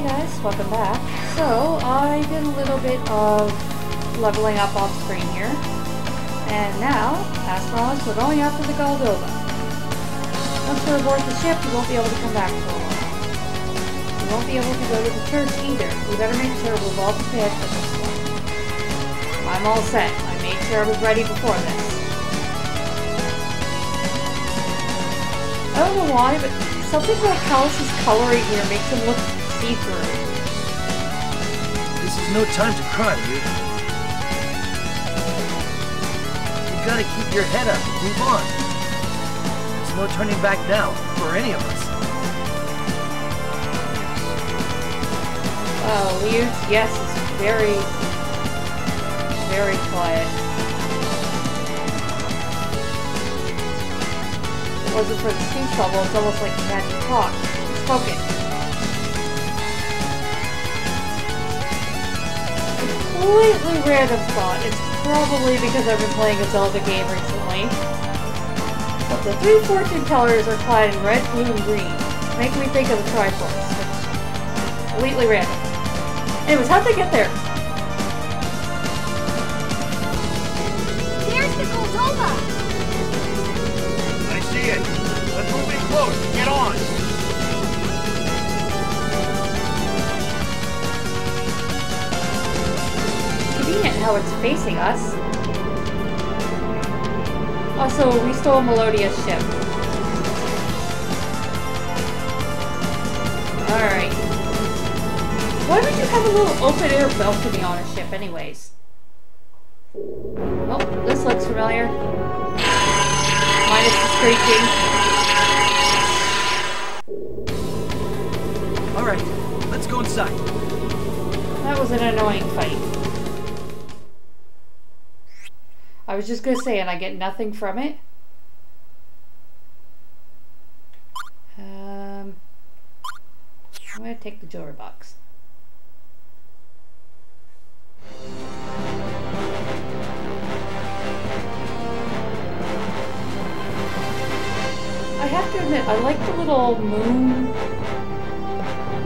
Hey guys, welcome back. So, I did a little bit of leveling up off screen here. And now, as promised, we're going after the Goldoba. Once we're aboard the ship, we won't be able to come back for a while. We won't be able to go to the church either. We better make sure we're all prepared for this one. I'm all set. I made sure I was ready before this. I don't know why, but something about Kalas's coloring here makes him look This is no time to cry, dude. You gotta keep your head up move on. There's no turning back now, for any of us. Oh, Leo's yes is very, very quiet. It wasn't for the speech trouble, it's almost like he had to talk. Spoken. Completely random thought. It's probably because I've been playing a Zelda game recently. But the three fortune tellers are clad in red, blue, and green. Make me think of the Triforce. It's completely random. Anyways, how'd they get there? There's the Goldoba! I see it. Let's move in close. Get on. How it's facing us. Also, we stole Melodia's ship. Alright. Why would you have a little open air balcony on a ship anyways? Oh, this looks familiar. Minus the screeching. Alright, let's go inside. That was an annoying fight. I was just gonna say, and I get nothing from it. Um, I'm gonna take the jewelry box. I have to admit, I like the little moon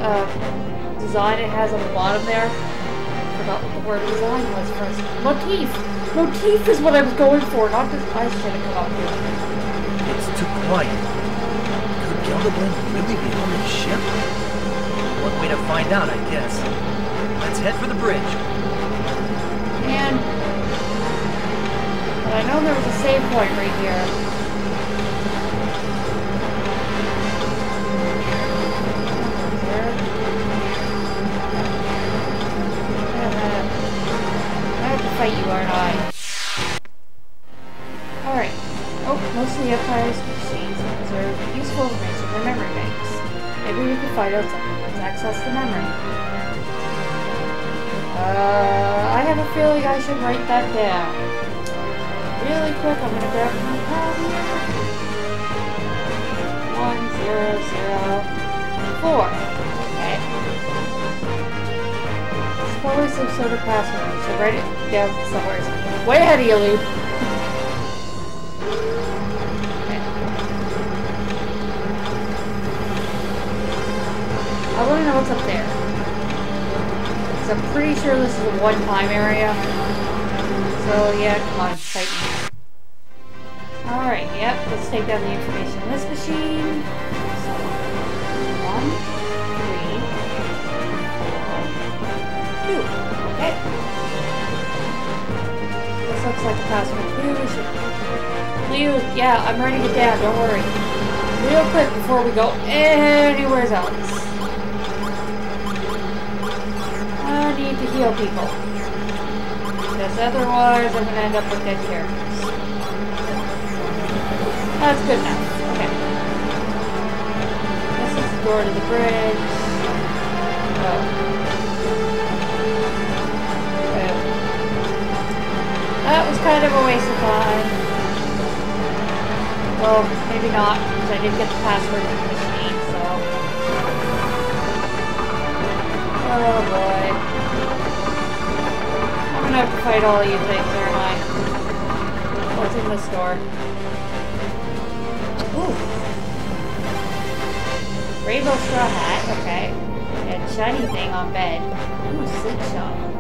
uh, design it has on the bottom there. I Forgot what the word design was first. Motif! Motif is what I was going for, not this ice should have come up with. It's too quiet. Could Geldoblame really be on the ship? One way to find out, I guess. Let's head for the bridge. And but I know there was a save point right here. Fight you, aren't? Alright. Oh, most of the Empire's machines preserve useful information for memory banks. Maybe we can find out something. Let's access the memory. Uh, I have a feeling I should write that down. Really quick, I'm gonna grab my pad here. One, zero, zero, four. Sort of password. I should write it down somewhere. Way ahead of you, Luke. I want to know what's up there. Because I'm pretty sure this is a one-time area. So yeah, come on, me. Alright, yep, let's take down the information in this machine. So, one, This looks like a password. Leo, we. Leo, yeah, I'm writing it down, don't worry. Real quick before we go anywhere else. I need to heal people. Because otherwise I'm going to end up with dead characters. That's good enough. Okay. This is the door to the bridge. Oh. That was kind of a waste of time. Well, maybe not, because I did get the password to the machine, so... Oh boy. I'm gonna have to fight all of you things, aren't I? What's in the store? Ooh. Rainbow straw hat, okay. And shiny thing on bed. Ooh, sleep shop.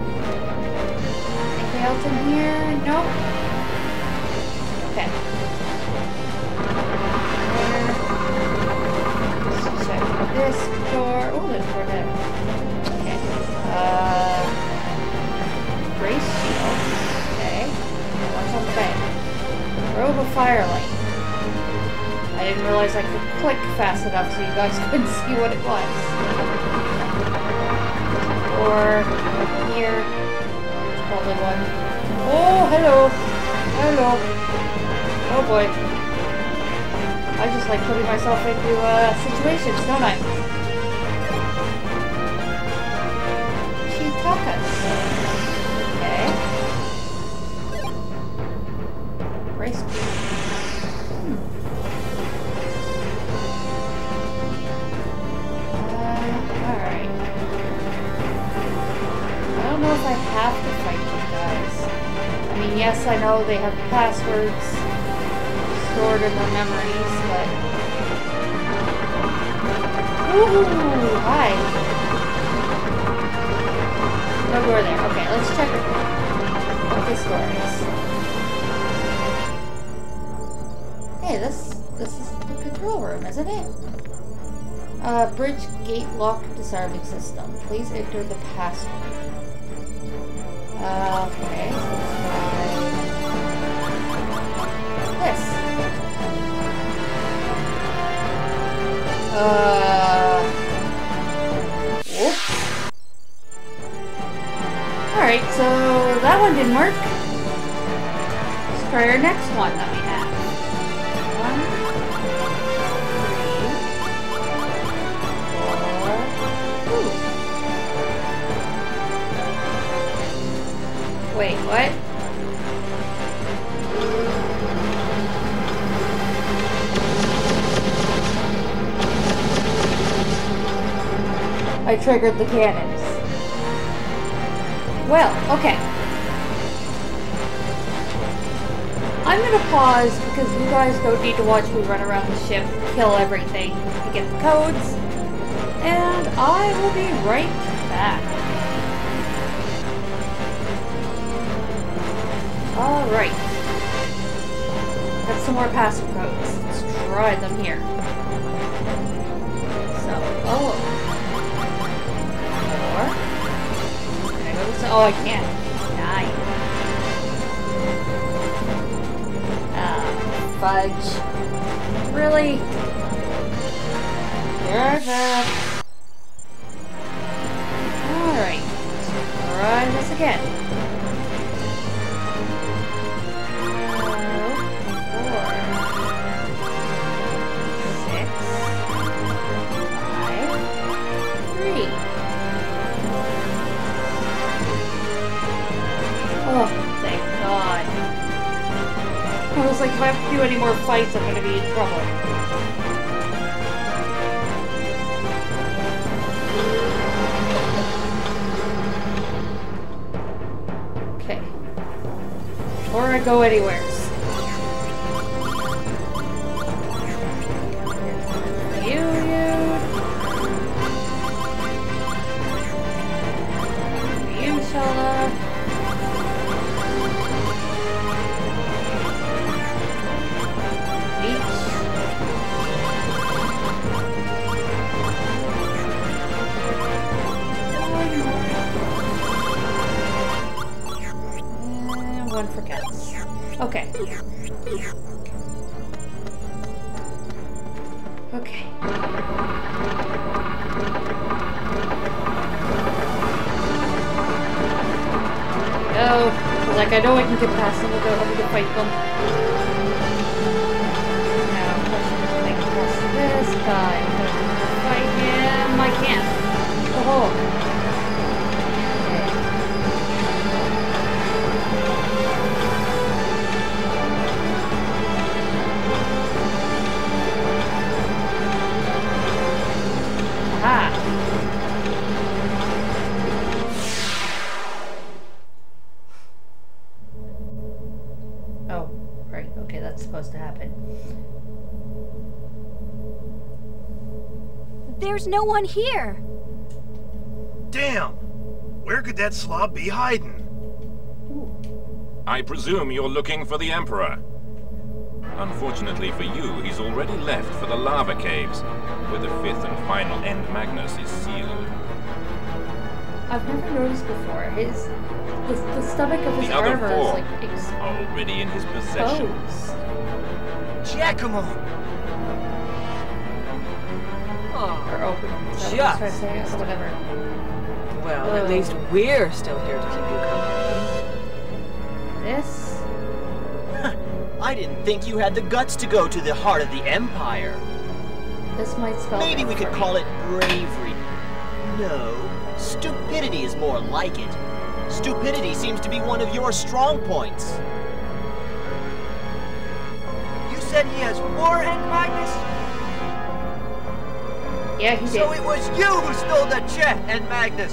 Else in here? Nope. Okay. Let's check this door. Oh, a door there. Okay. Uh, brace shield. Okay. What's on the bed? Robe of firelight. I didn't realize I could click fast enough so you guys couldn't see what it was. Or here. One. Oh, hello. Hello. Oh boy. I just like putting myself into uh, situations, don't I? Chitakas. I mean, yes, I know they have passwords stored in their memories, but... Ooh, hi. No door there. Okay, let's check what this door is. Hey, this this is the control room, isn't it? Uh, bridge gate lock disarming system. Please enter the password. Uh, okay, this. Uh. Alright, so that one didn't work. Let's try our next one that we have. One, three, four, ooh. What? I triggered the cannons. Well, okay. I'm gonna pause because you guys don't need to watch me run around the ship, kill everything, to get the codes, and I will be right back. Alright. Got some more password codes. Let's try them here. So, oh. Four. Can I go this Oh, I can't. Nine. Ah, fudge. Really? The... Alright. Try this again. Like, if I have to do any more fights, I'm gonna be in trouble. Okay. Or I go anywhere. There's no one here. Damn! Where could that slob be hiding? I presume you're looking for the Emperor. Unfortunately for you, he's already left for the lava caves, where the fifth and final End Magnus is sealed. I've never noticed before. His the, the stomach of his The other armor four is like exposed. already in his possession. Oh. Giacomo! Or Oh. Is that what I was Just. trying to? Or Whatever. Well, Oh. at least we're still here to keep you company. This. I didn't think you had the guts to go to the heart of the Empire. This might spell. Maybe we could for call it bravery. No, stupidity is more like it. Stupidity seems to be one of your strong points. You said he has four End Magnus? Yeah, he did. So it was you who stole the jet, and Magnus!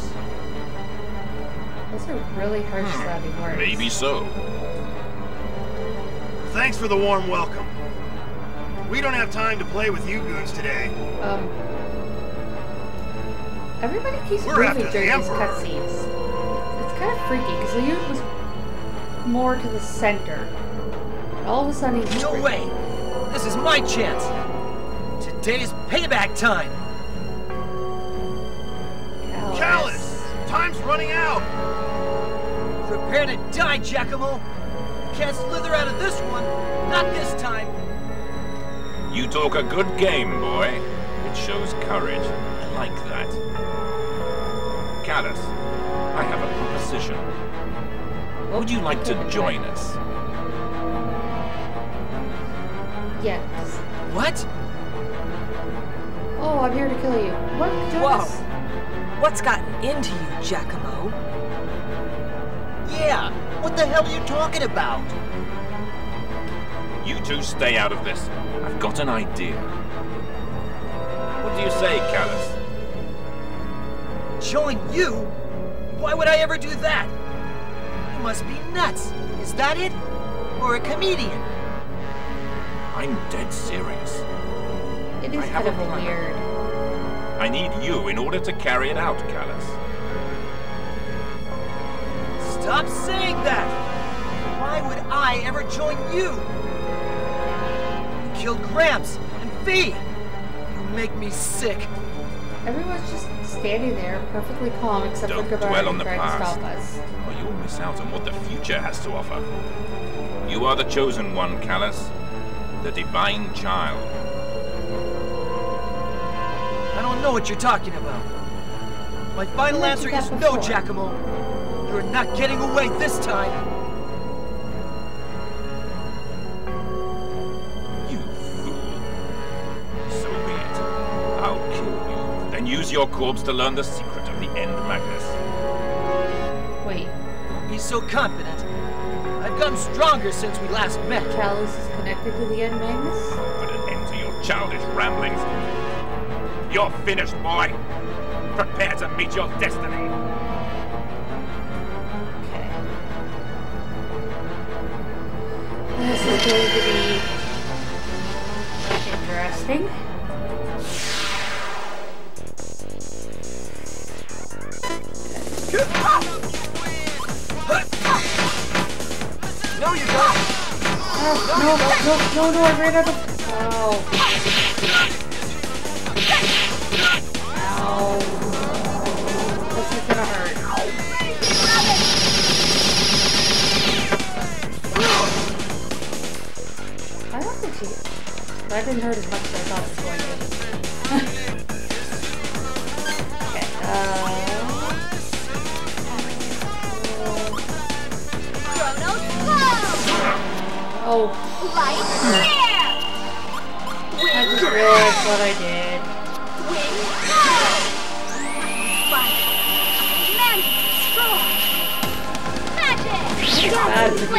Those are really harsh sounding words. Maybe so. Thanks for the warm welcome. We don't have time to play with you goons today. Um. Everybody keeps We're moving after the during these cutscenes. It's kind of freaky because Leon was more to the center. All of a sudden he's No freaking. way! This is my chance! Today's payback time! Kalas. Kalas! Time's running out! Prepare to die, Giacomo! You can't slither out of this one! Not this time! You talk a good game, boy. It shows courage. I like that. Kalas, I have a proposition. Would you like to join us? Yes. What? Oh, I'm here to kill you. What? Join Whoa. us? What's gotten into you, Giacomo? Yeah, what the hell are you talking about? You two stay out of this. I've got an idea. What do you say, Kalas? Join you? Why would I ever do that? You must be nuts. Is that it? Or a comedian? I'm dead serious. It is I kind of a a plan. weird. I need you in order to carry it out, Kalas. Stop saying that! Why would I ever join you? You killed Gramps and Fee! You make me sick. Everyone's just standing there, perfectly calm, except Don't for Gibari dwell on the trying to past. stop us. or you'll miss out on what the future has to offer. You are the chosen one, Kalas. The divine child. Don't know what you're talking about. My final answer is that no, before. Giacomo. You're not getting away this time. You fool. So be it. I'll kill you, then use your corpse to learn the secret of the End Magnus. Wait, Don't be so confident. I've gotten stronger since we last met. Kalas is connected to the End Magnus? Put an end to your childish ramblings. You're finished, boy. Prepare to meet your destiny. Okay. This is going to be interesting. No, you don't. Oh, no, no, no, no, I ran out of. Ow. I don't think she. That didn't hurt as much as I thought it was going to. okay, uh. Oh, here! I just realized what I did. In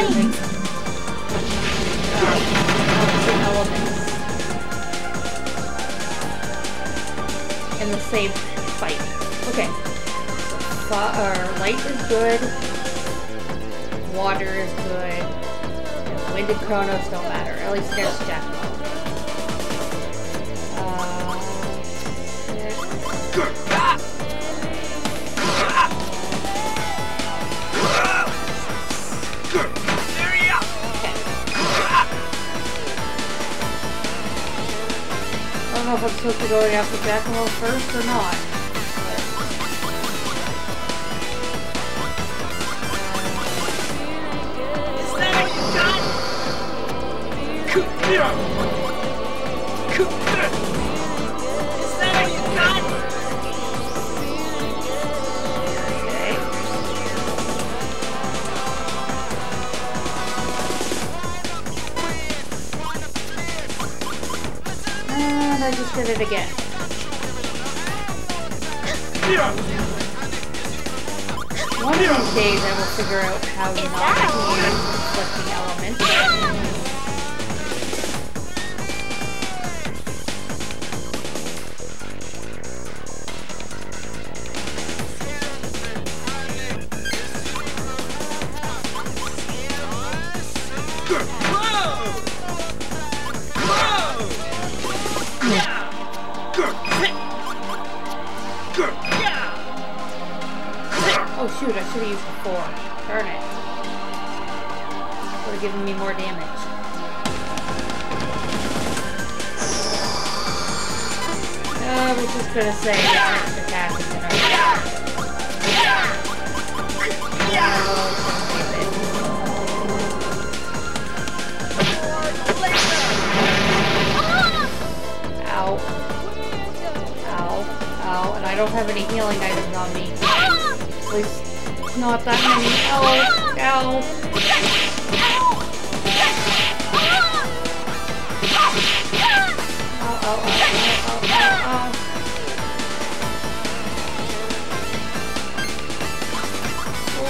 the same fight. Okay. So, or light is good. Water is good. and Wind and Chronos don't matter. At least against Jackal. Uh, know if I'm supposed to go after Giacomo first or not. Is that all you got? Is did it again. One of these days I will figure out how not to use conflicting elements. Shoot, I should have used four. Darn it. Would have given me more damage. Uh, I was just gonna say that attack is gonna Ow. Ow. Ow. And I don't have any healing items on me. At least not that many. Ow. Ow. Ow. Oh,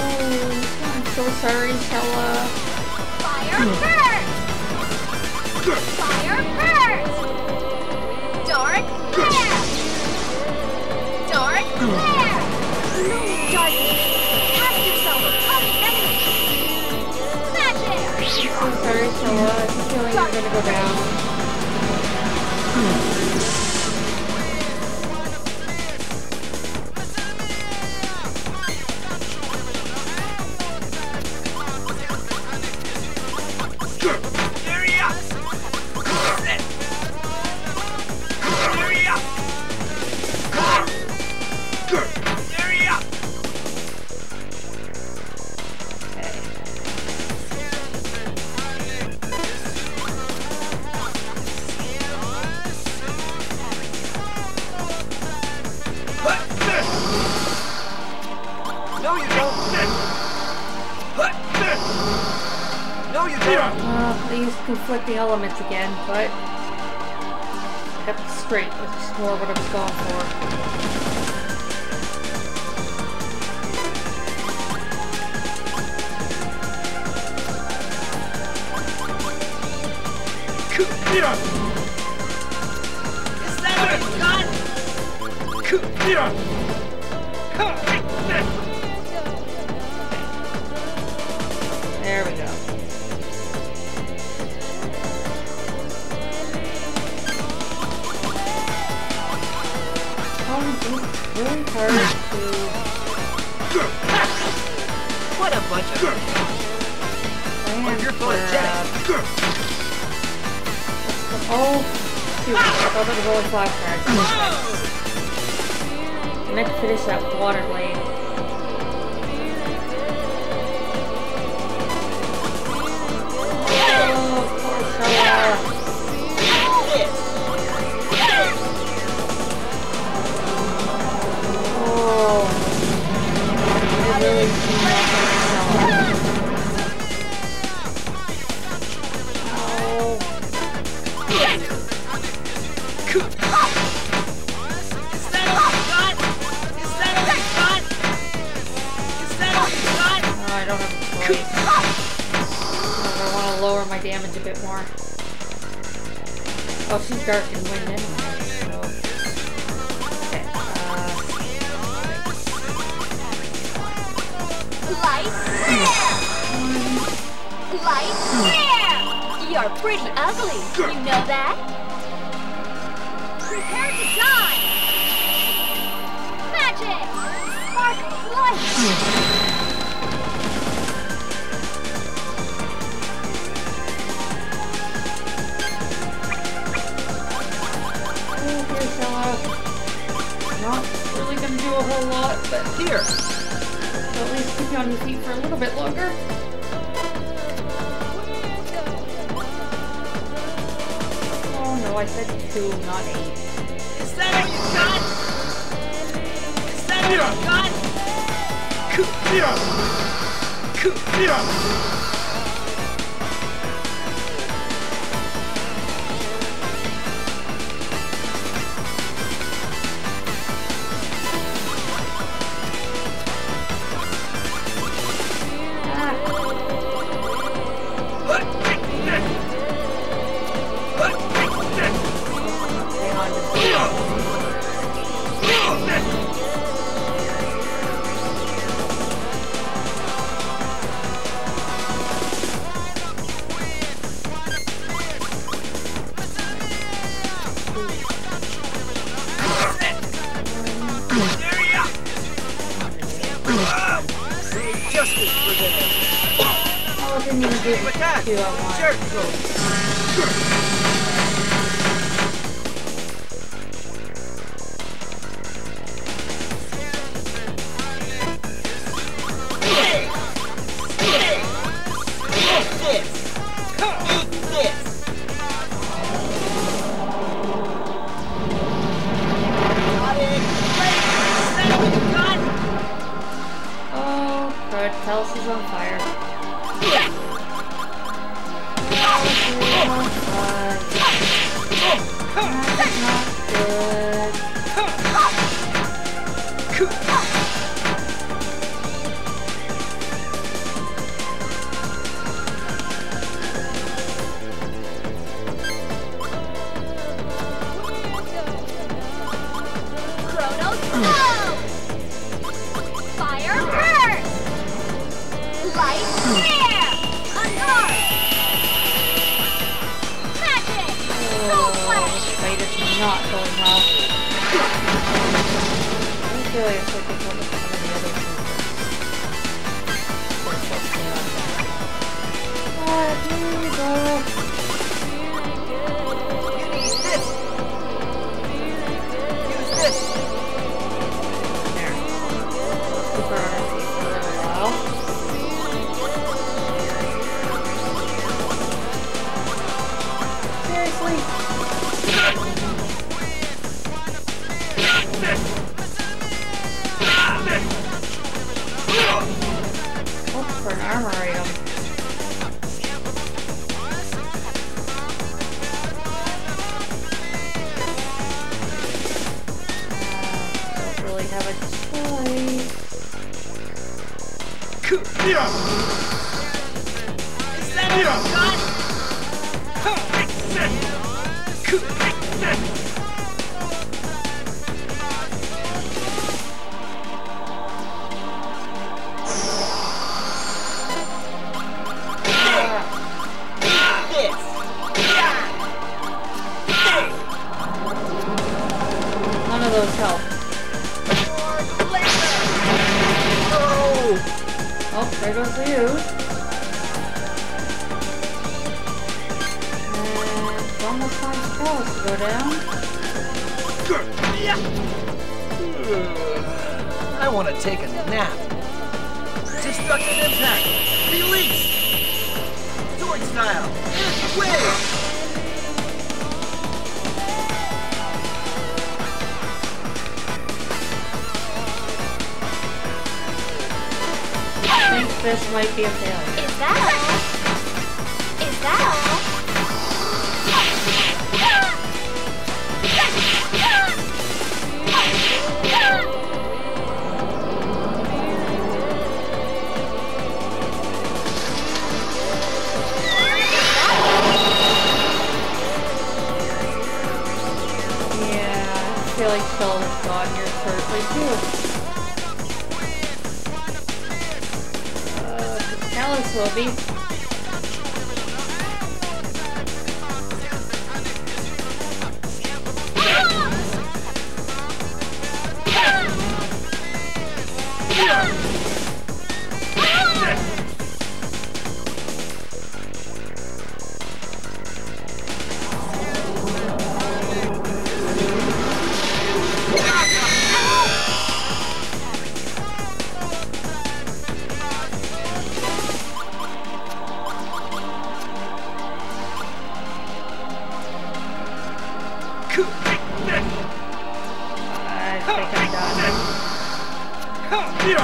I'm so sorry, Stella. Fire sorry, Stella. I have a feeling you're gonna go down. Conflicting elements again, but I got this straight, which is more what I was going for. Is that all you got? There we go. It's really hard to What a bunch of... plan you're uh, Oh, shoot. I thought that was only five cards. I meant to finish that water blade. Dark and a whole lot, but Here, at least keep you on your feet for a little bit longer. Oh no, I said two, not eight. is that all you got? Is that all you got? Hang Chronos, there goes you. And it's almost time for Palace to go down. I want to take a nap. Destructive impact. Release. Sword style. Wave. This might be a failure. Is that all? Is that all? Yeah, I feel like she'll have gone here thirdly too. Palace I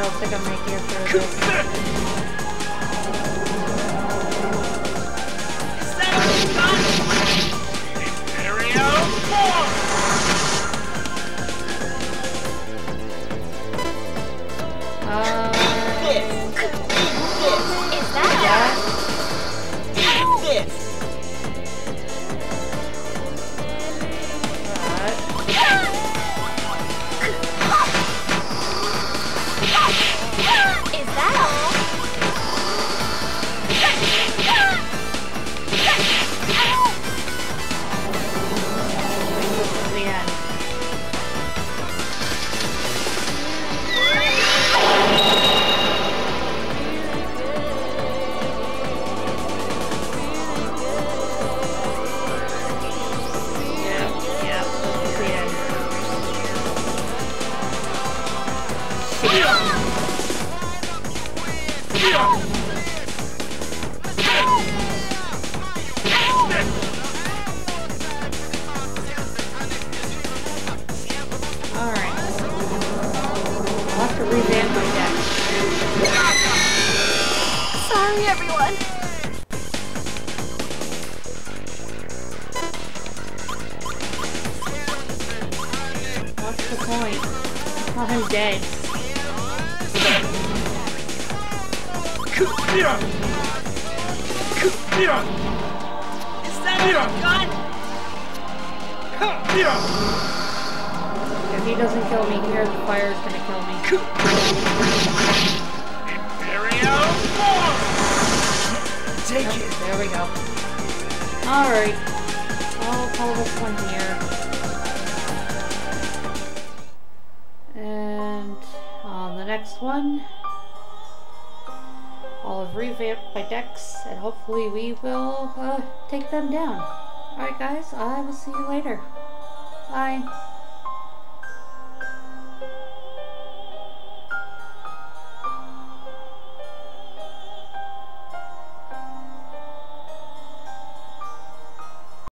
don't think I'm making it through this. If he doesn't kill me here, the fire's gonna kill me. Take Yep, it. there we go. Alright. I'll call this one here. And on the next one, Have revamped my decks and hopefully we will uh, take them down. Alright guys, I will see you later. Bye.